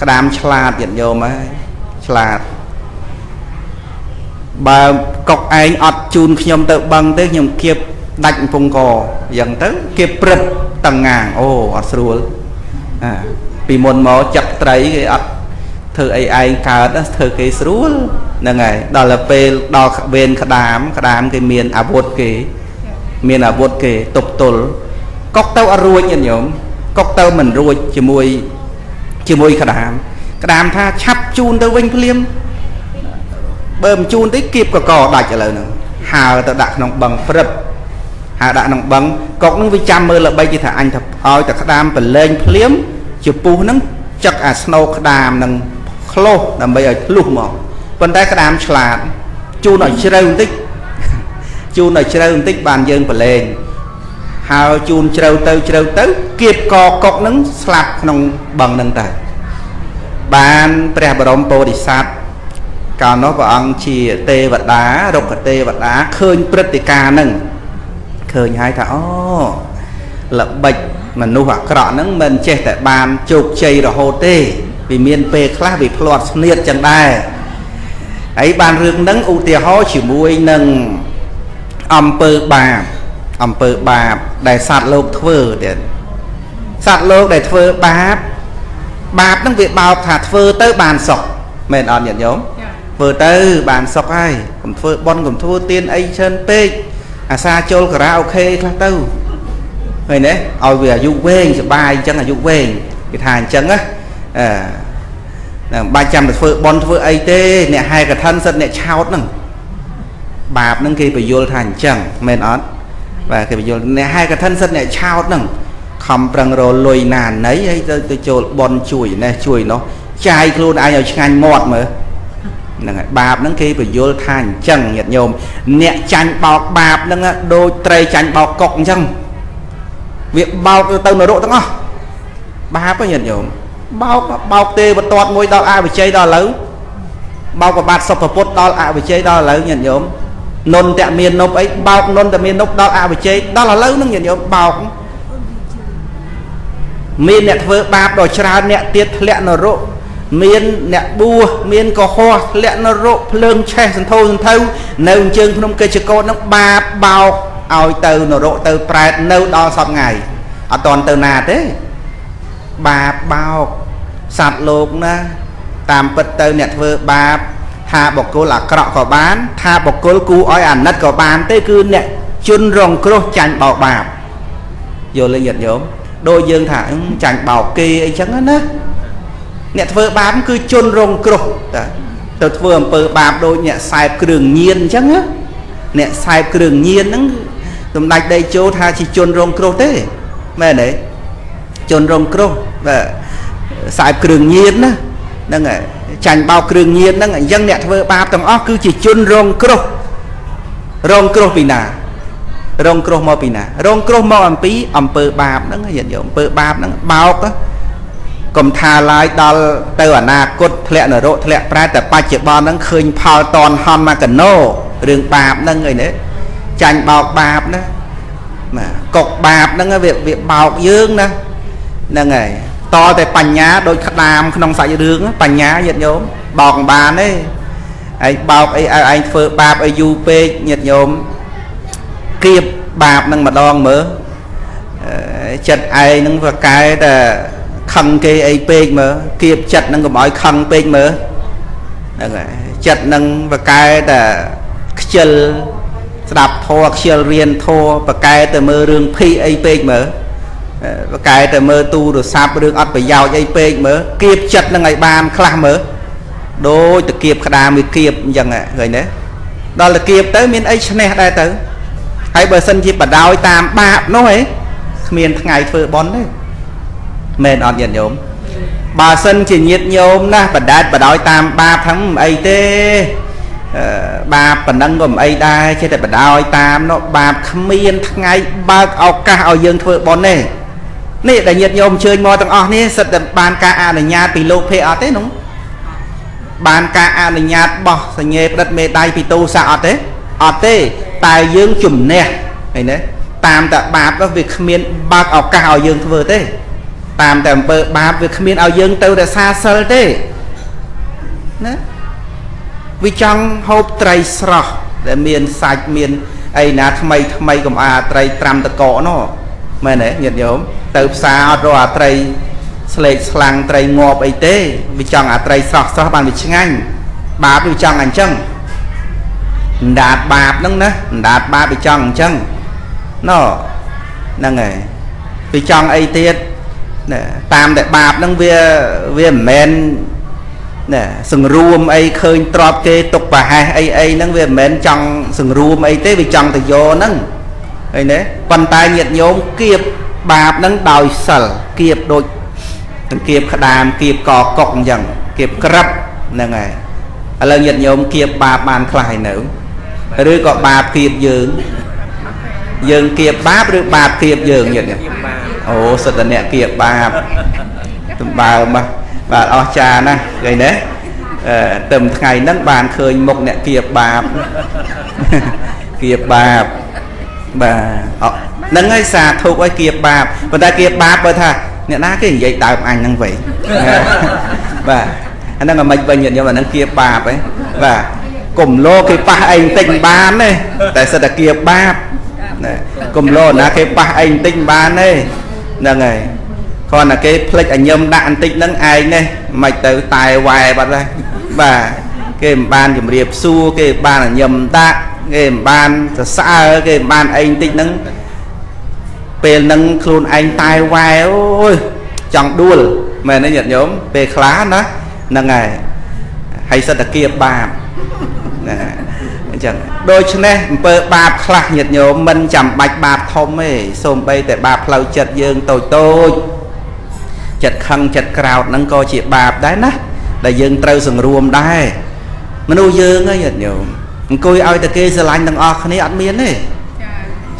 ក្តាមឆ្លាតញាតិញោមហើយឆ្លាតបើកុកឯងអត់ជូនខ្ញុំទៅបឹងទេខ្ញុំគៀប ដាច់កំពង់កយ៉ាងទៅគៀបព្រឹបតឹងងាងអូអត់ស្រួលអាពីមុនមកចាក់ត្រីគេអត់ធ្វើអីឯងកើតធ្វើគេស្រួលហ្នឹងហើយដល់ទៅពេលដល់វេនក្តាមក្តាមគេមានអាវុធគេ មានអាវុធគេទប់ទល់កុកទៅអត់រួចញាតិញោមកុកទៅមិនរួចជាមួយជាមួយក្តាម ក្តាមថាឆាប់ជូនទៅវិញភ្លាមបើមិនជូនទេគៀបកកដាច់ឥឡូវហ្នឹងហើទៅដាក់ក្នុងបឹងព្រឹប ហើដាក់ក្នុងបឹងកុកហ្នឹងវាចាំមើលល្បិចគេថាអញថាឲ្យតែក្តាមប្រឡែងភ្លាមជាពុះហ្នឹងចឹកអាស្នូក្តាមនឹងក្លោះដើម្បីឲ្យធ្លុះមកប៉ុន្តែក្តាមឆ្លាតជូនឲ្យជ្រៅបន្តិចជូនឲ្យជ្រៅបន្តិចបានយើងប្រឡែងហើយជូនជ្រៅទៅជ្រៅទៅគៀបកកុកនឹងស្លាប់ក្នុងបឹងនឹងទៅបានព្រះបរមពោធិសត្វកាលនោះព្រះអង្គជាទេវតារុក្ខទេវតាឃើញព្រឹត្តិការណ៍ហ្នឹង ឃើញហើយថាអូល្បិចមនុស្សអាក្រក់ហ្នឹងមិនចេះតែបានជោគជ័យរហូតទេវាមានពេលខ្លះវាផ្លាត់ស្នៀតចឹងដែរហើយបានរឿងហ្នឹងឧទាហរណ៍ជាមួយនឹងអំពើបាបអំពើបាបដែលសត្វលោកធ្វើទៀតសត្វលោកដែលធ្វើបាបបាបហ្នឹងវាបោកថាធ្វើទៅបានសុខមែនអត់ញាតិញោមធ្វើទៅបានសុខហើយកុំធ្វើបន់កុំធ្វើទៀនអីច្រើនពេក អាសាចូលការ៉ាអូខេខ្លះទៅឃើញទេឲ្យវាអាយុវែងសុបាយអញ្ចឹងអាយុវែងគេថាអញ្ចឹងណាអឺមិនបាច់ចាំទៅធ្វើបន់ធ្វើអីទេ អ្នកហែកឋិនសិតអ្នកឆោតហ្នឹងបាបហ្នឹងគេបញ្យល់ថាអញ្ចឹងមែនអត់បាទគេបញ្យល់អ្នកហែកឋិនសិតអ្នកឆោតហ្នឹងខំប្រឹងរលុយណាណីហើយទៅទៅចូលបន់ជួយនេះជួយនោះចាយខ្លួនឯងឲ្យឆ្ងាញ់មាត់មើល ហ្នឹងហើយបាបហ្នឹងគេបញ្យល់ថាអញ្ចឹងញាតិញោមអ្នកចាញ់បោកបាបហ្នឹងដូចត្រីចាញ់បោកកុកអញ្ចឹងវាបោកទៅនរកទាំងអស់បាបញាតិញោមបោកបោកទេវតតមួយដល់អវិជ័យដល់ឥឡូវបោកប្របាទសុភពុទ្ធដល់អវិជ័យដល់ឥឡូវញាតិញោមនុនតមាននប់អីបោកនុនតមាននប់ដល់អវិជ័យដល់ឥឡូវហ្នឹងញាតិញោមបោកមានអ្នកធ្វើបាបដ៏ច្រើនអ្នកទៀតធ្លាក់នរក មានអ្នកបួសមានកុហកធ្លាក់នរកភ្លើងឆេះសន្ធោសន្ធៅនៅជើងភ្នំកិច្ចកោតនឹងបាបបោកឲ្យទៅនរកទៅប្រែតនៅដល់សពថ្ងៃអត់តន់ទៅណាទេបាបបោកសត្វលោកណាតាមពិតទៅអ្នកធ្វើបាបថាបកគលអាក្រក់ក៏បាន ថាបកគលគូឲ្យអាណិតក៏បានទេគឺអ្នកជន់រងគ្រោះចាញ់បោកបាបយល់ទេញាតិញោមដូចយើងថាចាញ់បោកគេអីចឹងណា អ្នកធ្វើបាបគឺជន់រងគ្រោះតាទៅធ្វើអំពើបាបដូចអ្នកសែបគ្រឿងញៀនអញ្ចឹងណាអ្នកសែបគ្រឿងញៀនហ្នឹងសម្ដេចដីជោថាជាជនរងគ្រោះទេមែនទេជនរងគ្រោះបាទសែបគ្រឿងញៀនណាហ្នឹងហើយចាញ់បោកគ្រឿងញៀនហ្នឹងអញ្ចឹងអ្នកធ្វើបាបទាំងអស់គឺជាជនរងគ្រោះរងគ្រោះពីណារងគ្រោះមកពីណារងគ្រោះមកអំពីអំពើបាបហ្នឹងញាតិញោមអំពើបាបហ្នឹងបោក កុំថាឡាយដល់ទៅអនាគតធ្លាក់នរកធ្លាក់ប្រែតែបច្ចុប្បន្នហ្នឹងឃើញផលតនហំមកកណោរឿងបាបហ្នឹងអីនេះចាញ់បោកបាបណាបាទកុកបាបហ្នឹងវាវាបោកយើងណាហ្នឹងហើយតតែបញ្ញាដូចក្តាមក្នុងសាច់រឿងបញ្ញាញាតិញោមបោកបានទេឯងបោកអីឲ្យឯងធ្វើបាបឲ្យយូរពេកញាតិញោមគៀបបាបនឹងម្ដងមើលចិត្តឯងនឹងប្រកែតែ ខឹងគេអីពេកមើលគៀបចិត្តនឹងកុំឲ្យខឹងពេកមើលហ្នឹងហើយចិត្តនឹងប្រកែតែខ្ជិលស្ដាប់ធម៌ខ្ជិលរៀនធម៌ប្រកែទៅមើលរឿងភីអីពេកមើលប្រកែទៅមើលទូរស័ព្ទរឿងអត់ប្រយោជន៍អីពេកមើលគៀបចិត្តនឹងឲ្យបានខ្លះមើលដូចតគៀបក្តារមួយគៀបអញ្ចឹងឃើញទេដល់តគៀបទៅមានអីឈ្នះដែរទៅហើយបើសិនជាបដោយតាមបាបនោះឯងគ្មានថ្ងៃធ្វើបន់ទេ មែនអត់ញាតិញោមបើសិនជាញាតិញោមណាបដាច់បដោយតាមបាបហ្នឹងមិនអីទេបាបប៉ុណ្ណឹងក៏មិនអីដែរចេះតែបដោយតាមនោះបាបគ្មានថ្ងៃបើកឱកាសឲ្យយើងធ្វើបន់ទេនេះដែលញាតិញោមអញ្ជើញមកទាំងអស់នេះសិតតែបានការអនុញ្ញាតពីលោកភេអត់ទេនោះបានការអនុញ្ញាតបោះសញ្ញេផ្ដិតមេដៃពីទូសាអត់ទេអត់ទេតែយើងជំនះឃើញទេតាមតែបាបវាគ្មានបើកឱកាសឲ្យយើងធ្វើទេ តាមតែអំពើបាបវាគ្មានឲ្យយើងទៅរក្សាសិលទេណាវាចង់ហូបត្រីស្រស់ដែលមានសាច់មានអីណាថ្មីថ្មីកំអាត្រីត្រាំតកកនោះមែនទេញាតិញោមទៅផ្សារអត់រកអាត្រីស្លេកស្លាំងត្រីងាប់អីទេវាចង់អាត្រីស្រស់ស្រស់បានវាឆ្ងាញ់បាបវាចង់អញ្ចឹងអណ្ដាតបាបហ្នឹងណាអណ្ដាតបាបវាចង់អញ្ចឹងណហ្នឹងហើយវាចង់អីទៀត តាមតែបាបហ្នឹងវាវាមិនមែនណាសង្រួមអីឃើញទ្របគេទុកប្រហែសអីអីហ្នឹងវាមិនមែនចង់សង្រួមអីទេវាចង់ទៅយកហ្នឹងឃើញទេប៉ុន្តែញាតិញោមគៀបបាបហ្នឹងដោយសិលគៀបដូចទាំងគៀបក្តាមគៀបកកុកអញ្ចឹងគៀបក្រឹបហ្នឹងហើយឥឡូវញាតិញោមគៀបបាបបានខ្លះហើយនៅឬក៏បាបគៀបយើងយើងគៀបបាបឬបាបគៀបយើងញាតិញោម អូសិតតអ្នកគៀបបាបទំបើមកបាទអស្ចារណាស់ឃើញទេអឺទៅថ្ងៃហ្នឹងបានឃើញមុខអ្នកគៀបបាបគៀបបាបបាទហ្នឹងហើយសាធុកឲ្យគៀបបាបប៉ុន្តែគៀបបាបបើថាអ្នកណាគេនិយាយដើមអញហ្នឹងវិញបាទអាហ្នឹងអាមិនវិញញាតិញោមអាហ្នឹងគៀបបាបហ៎បាទកុំលោគេប៉ះអីបន្តិចមិនបានទេតែសិតតែគៀបបាបណាកុំលោណាគេប៉ះអីបន្តិចមិនបានទេ ហ្នឹងហើយគ្រាន់តែគេផ្លិចឲ្យញឹមដាក់បន្តិចហ្នឹងឯងនេះមិនទៅតែវ៉ែបាត់ហើយបាទគេមិនបានជម្រាបសួរគេបានឲ្យញឹមដាក់គេមិនបានសរសើរគេមិនបានអីបន្តិចហ្នឹងពេលហ្នឹងខ្លួនឯងតែវ៉ែអូយចង់ដួលមែនទេញាតិញោមពេលខ្លះណាហ្នឹងហើយហើយសិតតែគៀបបាបណាអញ្ចឹងដូច្នេះអំពើបាបខ្លះញាតិញោមមិនចាំបាច់បាបធំទេសូម្បីតែបាបផ្លូវចិត្តយើងតូចតូចចិត្តខឹងចិត្តក្រោតហ្នឹងក៏ជាបាបដែរណាដែលយើងត្រូវសង្រួមដែរមនុស្សយើងហ្នឹងញាតិញោមអង្គុយឲ្យតែគេស្រឡាញ់ទាំងអស់គ្នាអត់មានទេ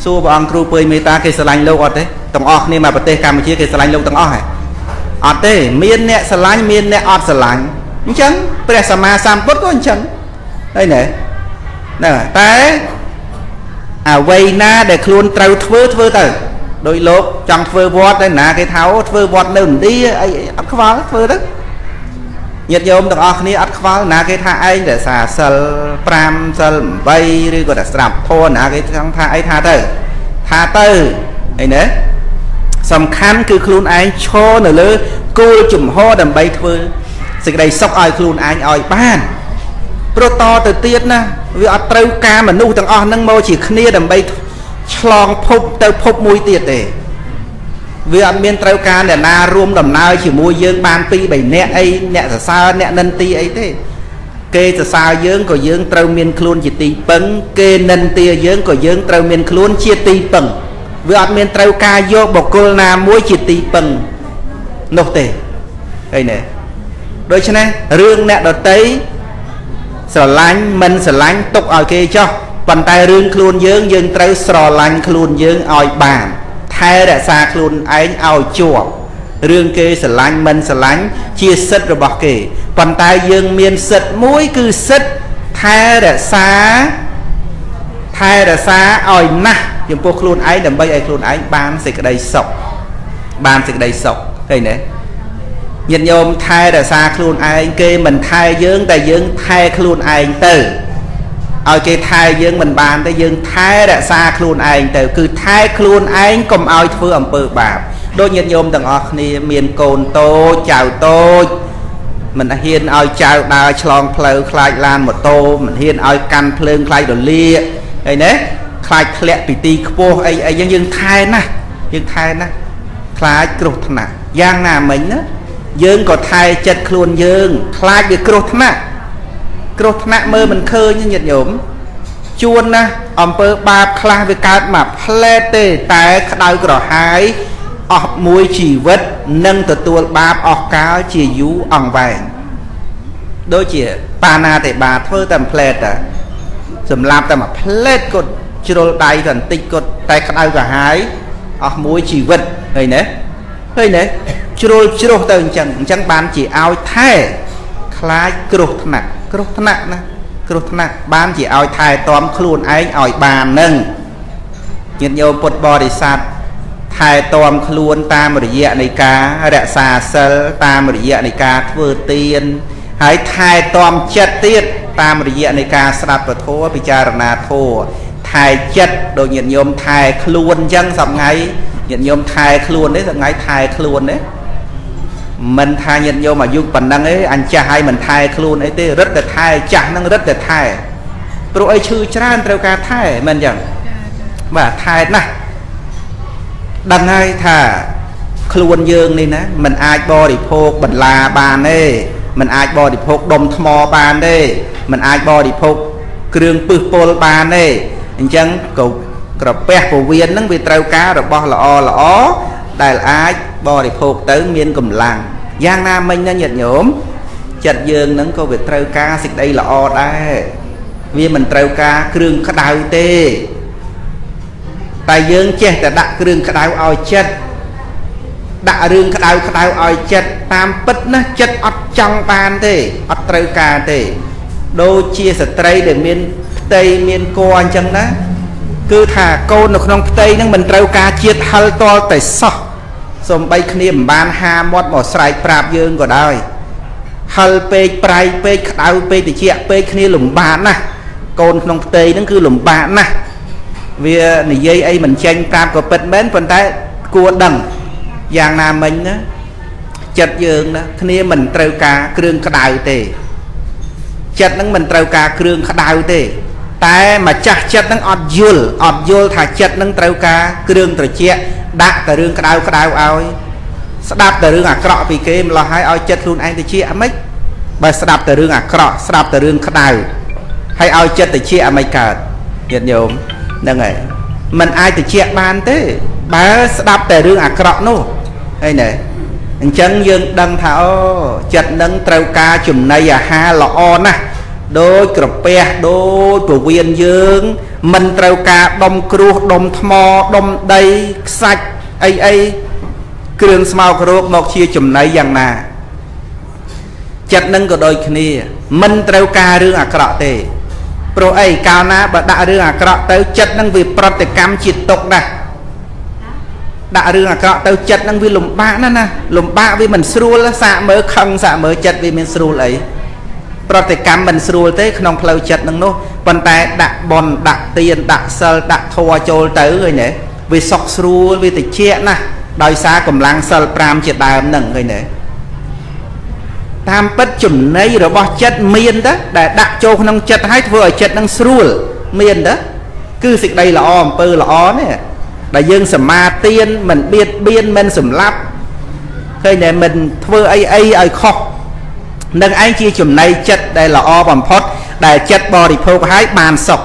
សួរព្រះអង្គគ្រូពើមេតាគេស្រឡាញ់លោកអត់ទេទាំងអស់គ្នាមកប្រទេសកម្ពុជាគេស្រឡាញ់លោកទាំងអស់ហ៎អត់ទេមានអ្នកស្រឡាញ់មានអ្នកអត់ស្រឡាញ់អញ្ចឹងព្រះសម្មាសម្ពុទ្ធក៏អញ្ចឹងហើយណែ ហ្នឹងតែអ្វីណាដែលខ្លួនត្រូវធ្វើធ្វើទៅដោយលោកចង់ធ្វើវត្តតែណាគេថាធ្វើវត្តនៅឥណ្ឌាអីអត់ខ្វល់ធ្វើទៅញាតិញោមទាំងអស់គ្នាអត់ខ្វល់ណាគេថាឯងរក្សាសិល5សិល8ឬក៏តែស្ដាប់ធម៌ណាគេចង់ថាអីថាទៅថាទៅអីណាសំខាន់គឺខ្លួនឯងឈរនៅលើគោលជំហរដើម្បីធ្វើសេចក្តីសុខឲ្យខ្លួនឯងឲ្យបាន ព្រោះតទៅទៀតណាវាអត់ត្រូវការមនុស្សទាំងអស់ហ្នឹងមកជាគ្នាដើម្បីឆ្លងភពទៅភពមួយទៀតទេវាអត់មានត្រូវការអ្នកណារួមដំណើរជាមួយយើងបាន2 3នាក់អីអ្នកសរសើរអ្នកនិន្ទាអីទេ គេសរសើរយើងក៏យើងត្រូវមានខ្លួនជាទីពឹងគេនិន្ទាយើងក៏យើងត្រូវមានខ្លួនជាទីពឹងវាអត់មានត្រូវការយកបុគ្គលណាមួយជាទីពឹងនោះទេឃើញទេដូច្នេះរឿងអ្នកដតី ស្រឡាញ់មិនស្រឡាញ់ទុកឲ្យគេចោះប៉ុន្តែរឿងខ្លួនយើងយើងត្រូវស្រឡាញ់ខ្លួនយើងឲ្យបានថែរក្សាខ្លួនឯងឲ្យជាប់រឿងគេស្រឡាញ់មិនស្រឡាញ់ជាសិទ្ធិរបស់គេប៉ុន្តែយើងមានសិទ្ធិមួយគឺសិទ្ធិថែរក្សាថែរក្សាឲ្យណាស់ចំពោះខ្លួនឯងដើម្បីឲ្យខ្លួនឯងបានសេចក្តីសុខបានសេចក្តីសុខឃើញទេ ញាតិញោមថែរក្សាខ្លួនឯងគេមិនថែយើងតែយើងថែខ្លួនឯងទៅឲ្យគេថែយើងមិនបានទេយើងថែរក្សាខ្លួនឯងទៅគឺថែខ្លួនឯងកុំឲ្យធ្វើអំពើបាបដូចញាតិញោមទាំងអស់គ្នាមានកូនតូចចៅតូចមិនហ៊ានឲ្យចៅដើរឆ្លងផ្លូវខ្លាចឡានម៉ូតូមិនហ៊ានឲ្យកាន់ភ្លើងខ្លាចរលាកអីណាខ្លាចធ្លាក់ពីទីខ្ពស់អីអីយ៉ាងយើងថែណាស់យើងថែណាស់ខ្លាចគ្រោះថ្នាក់យ៉ាងណាមិញណា យើងក៏ថែចិត្តខ្លួនយើងខ្លាចវាគ្រោះថ្នាក់គ្រោះថ្នាក់មើលមិនឃើញញាតិញោមជួនណាអំពើបាបខ្លះវាកើតមកផ្លែតទេ តែក្តៅក្រហាយអស់មួយជីវិតនឹងទទួលបាបអស់កាលជាយូរអង្វែងដូចជាបាណាទេបាធ្វើតែផ្លែតតាសម្រាប់តែមួយផ្លែតគាត់ជ្រុលដៃតែបន្តិចគាត់តែក្តៅក្រហាយអស់មួយជីវិតឃើញទេ ឃើញទេជ្រុលជ្រុះទៅអញ្ចឹងអញ្ចឹងបានជាឲ្យថែខ្លាចគ្រោះថ្នាក់គ្រោះថ្នាក់ណាគ្រោះថ្នាក់បានជាឲ្យថែទាំខ្លួនឯងឲ្យបាននឹងញាតិញោមពុទ្ធបរិស័ទថែទាំខ្លួនតាមរយៈនៃការរក្សាសិលតាមរយៈនៃការធ្វើទានហើយថែទាំចិត្តទៀតតាមរយៈនៃការស្ដាប់ពធពិចារណាធម៌ថែចិត្តដូចញាតិញោមថែខ្លួនអញ្ចឹងសប្ងៃ ញាតិញោមថែខ្លួននេះសប្ងៃថែខ្លួននេះមិនថាញាតិញោមអាយុប៉ុណ្ណឹងឯងអញចាស់ហើយមិនថែខ្លួនអីទេរឹតតែថែចាស់នឹងរឹតតែថែព្រោះអីឈឺច្រើនត្រូវការថែមិនអញ្ចឹងបាទថែណាស់ដឹងហើយថាខ្លួនយើងនេះណាมันអាចបរិភោគបន្លាបានទេมันអាចបរិភោគដុំថ្មបានទេมันអាចបរិភោគគ្រឿងពឹសពុលបានទេអញ្ចឹងក៏ ក្រពះពវៀនហ្នឹងវាត្រូវការរបស់ល្អល្អដែលអាចបរិភោគទៅមានកម្លាំងយ៉ាងណាមិញណាញាតិញោមចិត្តយើងហ្នឹងក៏វាត្រូវការសេចក្តីល្អដែរវាមិនត្រូវការគ្រឿងក្តៅទេតែយើងចេះតែដាក់គ្រឿងក្តៅឲ្យចិត្តដាក់រឿងក្តៅក្តៅឲ្យចិត្តតាមពិតណាចិត្តអត់ចង់បានទេអត់ត្រូវការទេដូចជាស្ត្រីដែលមានផ្ទៃមានគអញ្ចឹងណា គឺថាកូននៅក្នុងផ្ទៃហ្នឹងមិនត្រូវការជាតិហិលតលតែសោះសំបីគ្នាមិនបានហាមាត់មកស្រែកប្រាប់យើងក៏ដោយហិលពេកប្រៃពេកក្តៅពេកតិចពេកគ្នាលំបាកណាស់កូនក្នុងផ្ទៃហ្នឹងគឺលំបាកណាស់វានិយាយអីមិនចេញប្រាប់ក៏ពិតមែនប៉ុន្តែគួរដឹងយ៉ាងណាមិញណាចិត្តយើងណាគ្នាមិនត្រូវការគ្រឿងក្តៅទេចិត្តនឹងមិនត្រូវការគ្រឿងក្តៅទេ តែម្ចាស់ចិត្តនឹងអត់យល់អត់យល់ថាចិត្តនឹងត្រូវការគ្រឿងត្រជាក់ដាក់តែរឿងក្តៅក្តៅឲ្យស្ដាប់តែរឿងអាក្រក់ពីគេម្លោះហើយឲ្យចិត្តខ្លួនឯងទៅជាអាម៉េចបើស្ដាប់តែរឿងអាក្រក់ស្ដាប់តែរឿងក្តៅហើយឲ្យចិត្តទៅជាអាម៉េចកើតញាតិញោមហ្នឹងហើយมันអាចទៅជាបានទេ បើស្ដាប់តែរឿងអាក្រក់នោះអីណែអញ្ចឹងយើងដឹងថាអូចិត្តនឹងត្រូវការចំណីអាហារល្អណាស់ ដូចក្រពះដូចពវៀនយើង មិនត្រូវការដុំគ្រោះដុំថ្មដុំដីខ្សាច់អីអីគ្រឿងស្មោករោគមកជាចំណីយ៉ាងណាចិត្តនឹងក៏ដូចគ្នា មិនត្រូវការរឿងអាក្រក់ទេព្រោះអីកាលណាបើដាក់រឿងអាក្រក់ទៅចិត្តនឹងវាប្រតិកម្មជាទុកដែរដាក់រឿងអាក្រក់ទៅចិត្តនឹងវាលំបាកណាស់ណាលំបាកវាមិនស្រួលសាកមើលខឹងសាកមើលចិត្តវាមានស្រួលអី ប្រតិកម្មមិនស្រួលទេក្នុងផ្លូវចិត្តនឹងនោះប៉ុន្តែដាក់បនដាក់ទៀនដាក់សិលដាក់ធម៌ចូលទៅឃើញទេវាសុខស្រួលវាតិចណាស់ដោយសារកម្លាំងសិល5ជាដើមហ្នឹងឃើញទេតាមពិតចំណីរបស់ចិត្តមានតើដែលដាក់ចូលក្នុងចិត្តហើយធ្វើឲ្យចិត្តនឹងស្រួលមានតើគឺសេចក្តីល្អអំពើល្អនេះដែលយើងសមាទានមិនបៀតបៀនមិនសម្លាប់ឃើញតែមិនធ្វើអីអីឲ្យខុស នឹងឯងជាចំណៃចិត្តដែលល្អបំផុត ដែលចិត្តបរិភោគឲ្យបានសុខ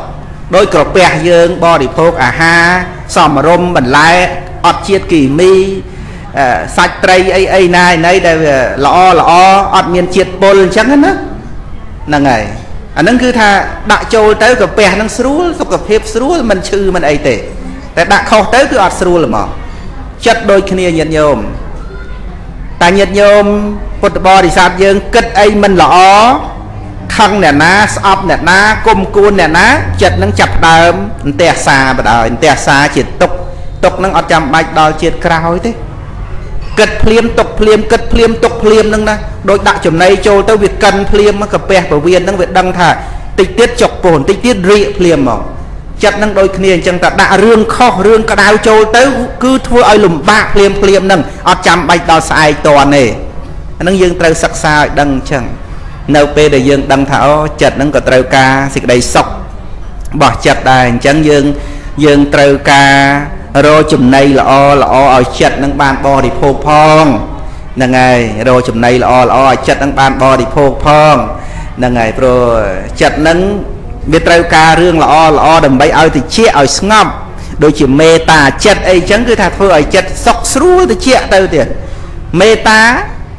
ដោយក្រពះយើងបរិភោគអាហារសមរម្យបន្លែអត់ជាតិគីមីសាច់ត្រីអីអីណាណីដែលល្អល្អអត់មានជាតិពុលអញ្ចឹងណាហ្នឹងហើយអាហ្នឹងគឺថាដាក់ចូលទៅកាពះហ្នឹងស្រួលសុខភាពស្រួលមិនឈឺមិនអីទេតែដាក់ខុសទៅគឺអត់ស្រួលហ្មងចិត្តដូចគ្នាញាតិញោម តែញាតិញោមពុទ្ធបរិស័ទយើងគិតអីមិនល្អខឹងអ្នកណាស្អប់អ្នកណាគុំគួនអ្នកណាចិត្តនឹងចាប់ដើមអន្ទះសាបដ ாய் អន្ទះសាជាទុកទុកនឹងអត់ចាំបាច់ដល់ជាតិក្រោយទេគិតភ្លាមទុកភ្លាមគិតភ្លាមទុកភ្លាមនឹងណាដោយដាក់ចំណៃចូលទៅវាកិនភ្លាមកាពះពវៀននឹងវាដឹងថាតិចទៀតចុកពោះតិចទៀតរៀកភ្លាមមក ចិត្តនឹងដូចគ្នាអញ្ចឹងតែដាក់រឿងខុសរឿងក្តៅចូលទៅ គឺធ្វើឲ្យលំបាកភ្លាមភ្លាមនឹងអត់ចាំបាច់ដល់ស្អែកតនទេអានឹងយើងត្រូវសិក្សាឲ្យដឹងអញ្ចឹងនៅពេលដែលយើងដឹងថាអូចិត្តនឹងក៏ត្រូវការសេចក្តីសុខរបស់ចិត្តដែរអញ្ចឹងយើងយើងត្រូវការរកចំណីល្អល្អឲ្យចិត្តនឹងបានបរិភោគផងហ្នឹងហើយរកចំណីល្អល្អឲ្យចិត្តនឹងបានបរិភោគផងហ្នឹងហើយព្រោះចិត្តនឹង វាត្រូវការរឿងល្អល្អដើម្បីឲ្យតិចឲ្យស្ងប់ដូចជាមេត្តាចិត្តអីចឹងគឺថាធ្វើឲ្យចិត្តសុខស្រួលតិចទៅទៀតមេត្តា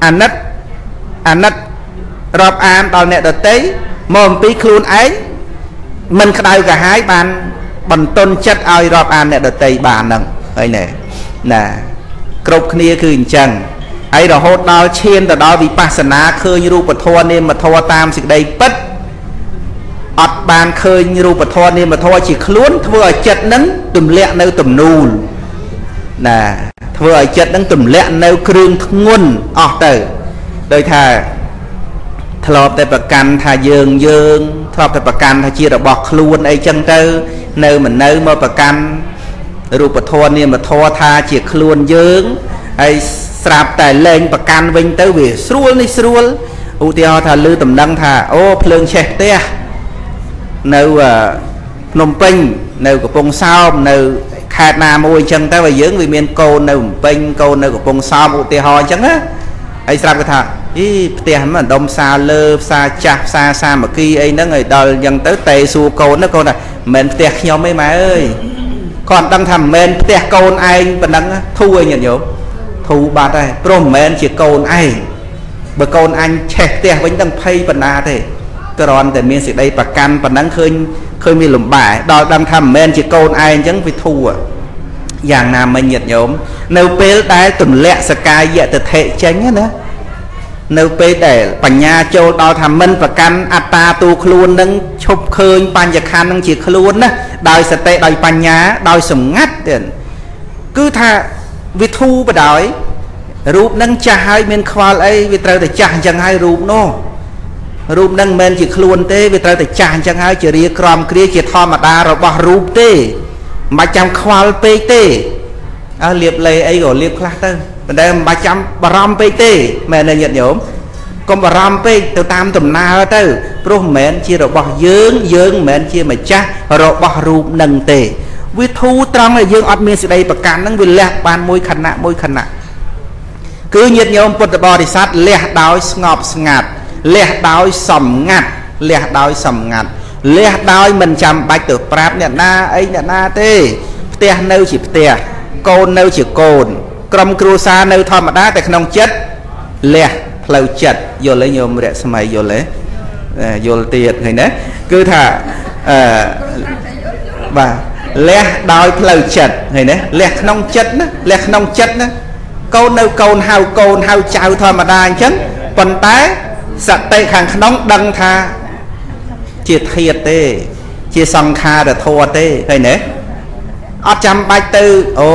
អាណិតអាណិតរាប់អានដល់អ្នកដតីមកអំពីខ្លួនឯងមិនក្តៅក្រហាយបាន បន្ទន់ចិត្តឲ្យរាប់អានអ្នកដតីបានហ្នឹងហើយណែណាគ្រប់គ្នាគឺអញ្ចឹងហើយរហូតដល់ឈានទៅដល់វិបស្សនាឃើញរូបធម៌នាមធម៌តាមសេចក្តីពិត អត់បានឃើញរូបធម៌នាមធម៌ជាខ្លួនធ្វើឲ្យចិត្តនឹងទម្លាក់នៅទំនូលណាធ្វើឲ្យចិត្តនឹងទម្លាក់នៅគ្រឿងធ្ងន់អស់ទៅដោយថាធ្លាប់តែប្រកាន់ថាយើងយើងធ្លាប់តែប្រកាន់ថាជារបស់ខ្លួនអីចឹងទៅ នៅមិននៅមកប្រកាន់រូបធម៌នាមធម៌ថាជាខ្លួនយើងហើយស្រាប់តែលែងប្រកាន់វិញទៅវាស្រួលនេះស្រួលឧទាហរណ៍ថាលឺតំណែងថាអូភ្លើងឆេះផ្ទះ នៅភ្នំពេញនៅកំពង់សោមនៅខេត្តណាមួយអញ្ចឹងទៅហើយយើងវាមានកូននៅភ្នំពេញកូននៅកំពង់សោមឧទាហរណ៍អញ្ចឹងណាហើយស្រាប់គាត់ថាអីផ្ទះមិនដុំផ្សារលើផ្សារចាស់ផ្សារសាមគ្គីអីហ្នឹងហើយដល់អញ្ចឹងទៅតេសួរកូនណាកូនថាមិនផ្ទះខ្ញុំទេម៉ែអើយគាត់ដឹងថាមិនមែនផ្ទះកូនឯងប៉ុណ្ណឹងធូរឯងញាតិញោមធូរបាត់ហើយព្រោះមិនមែនជាកូនឯងបើកូនអញឆេះផ្ទះវិញដឹងភ័យបណ្ណាទេ គ្រាន់តែមានសេចក្តីប្រកាន់ប៉ុណ្ណឹងឃើញឃើញមានលំបាកដល់ដឹងថាមិនមែនជាកូនឯងអញ្ចឹងវាធូរយ៉ាងណាមិញញាតិញោមនៅពេលដែលទម្លាក់សកាយតថេចេញណានៅពេលដែលបញ្ញាចូលដល់ថាមិនប្រកាន់អត្តាទូខ្លួននឹងឈប់ឃើញបញ្ញខណ្ឌនឹងជាខ្លួនណាដោយសតិដោយបញ្ញាដោយសម្ងាត់ទៀតគឺថាវាធូរបដ ாய் រូបនឹងចាស់ហើយមានខ្វល់អីវាត្រូវតែចាស់អញ្ចឹងហើយរូបនោះ រូបនឹងមិនមែនជាខ្លួនទេវាត្រូវតែចាស់អញ្ចឹងហើយជារាក្រមគ្រាជាធម្មតារបស់រូបទេមិនបាច់ចាំខ្វល់ពេកទេអើលៀបលេអីក៏លៀបខ្លះទៅប៉ុន្តែមិនបាច់ចាំបារម្ភពេកទេមែនទេញាតិញោមកុំបារម្ភពេកទៅតាមដំណើរទៅព្រោះមិនមែនជារបស់យើងយើងមិនមែនជាម្ចាស់របស់រូបនឹងទេវាធូរត្រង់ឲ្យយើងអត់មានសេចក្តីប្រកាន់នឹងវាលះបានមួយខណៈមួយខណៈគឺញាតិញោមពុទ្ធបរិស័ទលះដោយស្ងប់ស្ងាត់ លះដោយសំងាត់លះដោយសំងាត់លះដោយមិនចាំបាច់ទៅប្រាប់អ្នកណាអីអ្នកណាទេផ្ទះនៅជាផ្ទះកូននៅជាកូន ក្រុមគ្រួសារនៅធម្មតាតែក្នុងចិត្តលះផ្លូវចិត្តយល់ទេញោមរស្មីយល់ទេយល់ទៀតឃើញណាគឺថាអឺបាទលះដោយផ្លូវចិត្តឃើញទេលះក្នុងចិត្តណាលះក្នុងចិត្តណាកូននៅកូនហៅកូនហៅចៅធម្មតាអញ្ចឹងប៉ុន្តែ សតិខាងក្នុងដឹងថាជាធាតទេ ជាសង្ខារធម៌ទេឃើញទេអត់ចាំបាច់ទៅអូ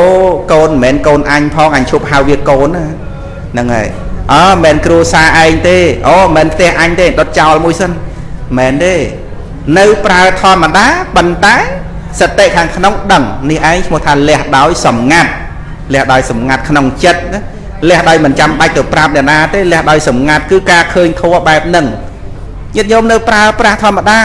កូនមិនមែនកូនអញផងអញឈប់ហៅវាកូនហ្នឹងហើយអើមិនមែនគ្រូសាឯងទេអូមិនមែនផ្ទះអញទេដុតចោលមួយសិនមិនមែនទេនៅប្រើធម្មតាប៉ុន្តែសតិខាងក្នុងដឹងនេះឯងឈ្មោះថាលះដោយសម្ងាត់លះដោយសម្ងាត់ក្នុងចិត្តណា លះដោយមិនចាំបាច់ទៅប្រាប់អ្នកណាទេលះដោយសម្ងាត់គឺការឃើញធัวបែបហ្នឹងញាតិញោមនៅប្រើប្រាស់ធម្មតា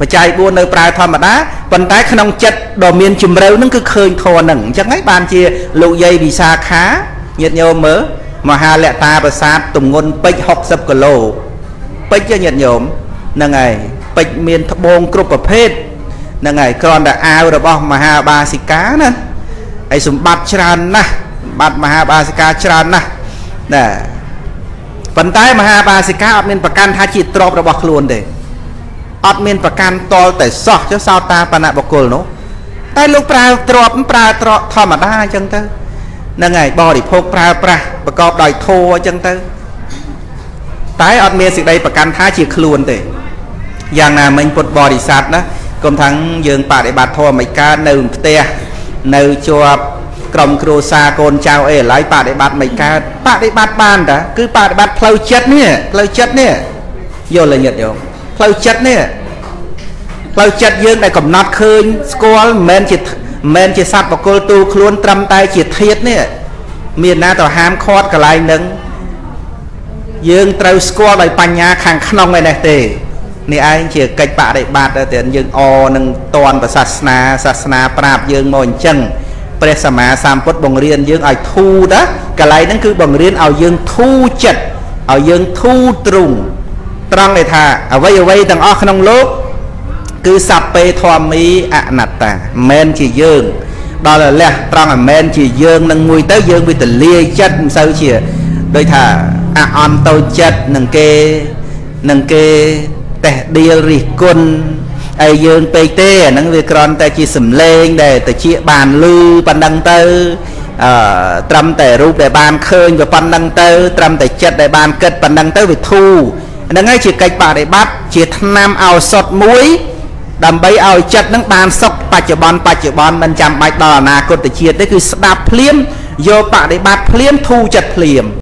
បច្ច័យ4នៅប្រើធម្មតាប៉ុន្តែក្នុងចិត្តដ៏មានជំរឿនឹងគឺឃើញធម៌នឹងអញ្ចឹងហើយបានជាលោកយាយវិសាខាញាតិញោមមើលមហាលក្ខតាប្រាសាទទំងន់ពេជ្រ60គីឡូពេជ្រញាតិញោមហ្នឹងហើយពេជ្រមានត្បូងគ្រប់ប្រភេទហ្នឹងហើយគ្រាន់តែអាវរបស់មហាបាសិកាណាហើយសម្បត្តិច្រើនណាស់សម្បត្តិមហាបាសិកាច្រើនណាស់ណាប៉ុន្តែមហាបាសិកាអត់មានប្រកាន់ថាជាទ្រព្យរបស់ខ្លួនទេអត់មានប្រកាន់តលតែសោះចុះសោតាបណៈបកុលនោះតែលោកប្រើទ្រព្យប្រើទ្រព្យធម្មតាអញ្ចឹងទៅហ្នឹងហើយបរិភោគប្រើប្រាស់ប្រកបដោយធម៌អញ្ចឹងទៅតែអត់មានសេចក្តីប្រកាន់ថាជាខ្លួនទេយ៉ាងណាមិញពុទ្ធបរិស័ទណាគុំថាងយើងបដិបត្តិធម៌មិនកើតនៅផ្ទះនៅជាប់ ក្រុមគ្រួសារកូនចៅអីឥឡូវបដិបត្តិមិនកើតបដិបត្តិបានតាគឺបដិបត្តិផ្លូវចិត្តនេះផ្លូវចិត្តនេះយល់ទេញាតិញោមផ្លូវចិត្តនេះផ្លូវចិត្តយើងដែលកំណត់ឃើញស្គាល់មិនមែនជាមិនមែនជាសត្វបកុលទូខ្លួនត្រឹមតែជាធាតនេះមានណាទៅហាមឃាត់កន្លែងនឹងយើងត្រូវស្គាល់ដោយបញ្ញាខាងក្នុងឯនេះទេនេះឯងជាកិច្ចបដិបត្តិតែយើងអនឹងតនប្រសាសនាសាសនាប្រាប់យើងមកអញ្ចឹង ព្រះសម្មាសម្ពុទ្ធបង្រៀនយើងឲ្យធូរណាកន្លែងហ្នឹងគឺបង្រៀនឲ្យយើងធូរចិត្តឲ្យយើងធូរទ្រុងត្រង់ដែលថាអ្វីអ្វីទាំងអស់ក្នុងលោកគឺសัพពេធម្មីអនត្តាមិនជាយើង ដល់លះត្រង់ឲ្យមិនជាយើងនឹងមួយទៅយើងវាទលាយចិត្តមិនសូវជាដូចថាអអន់តូចចិត្តនឹងគេនឹងគេតេះដៀលរិះគន់ ហើយយើងពេកទេអាហ្នឹងវាគ្រាន់តែជាសំឡេងដែលតិចបានលឺប៉ុណ្ណឹងទៅអឺត្រឹមតែរូបដែលបានឃើញក៏ប៉ុណ្ណឹងទៅត្រឹមតែចិត្តដែលបានគិតប៉ុណ្ណឹងទៅវាធូរហ្នឹងហើយជាកិច្ចបដិបត្តិជាឆ្នាំឱសថមួយដើម្បីឲ្យចិត្តនឹងបានសុខបច្ចុប្បន្នបច្ចុប្បន្នមិនចាំបាច់ដល់អនាគតជាតិទេគឺស្ដាប់ភ្លាមយកបដិបត្តិភ្លាមធូរចិត្តភ្លាម